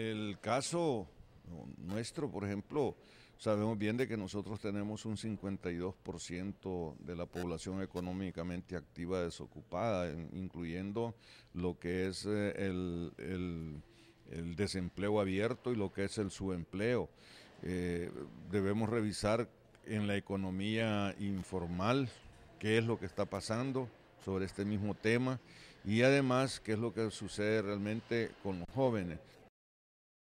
El caso nuestro, por ejemplo, sabemos bien de que nosotros tenemos un 52% de la población económicamente activa desocupada, incluyendo lo que es eh, el, desempleo abierto y lo que es el subempleo. Eh, debemos revisar en la economía informal qué es lo que está pasando sobre este mismo tema y además qué es lo que sucede realmente con los jóvenes.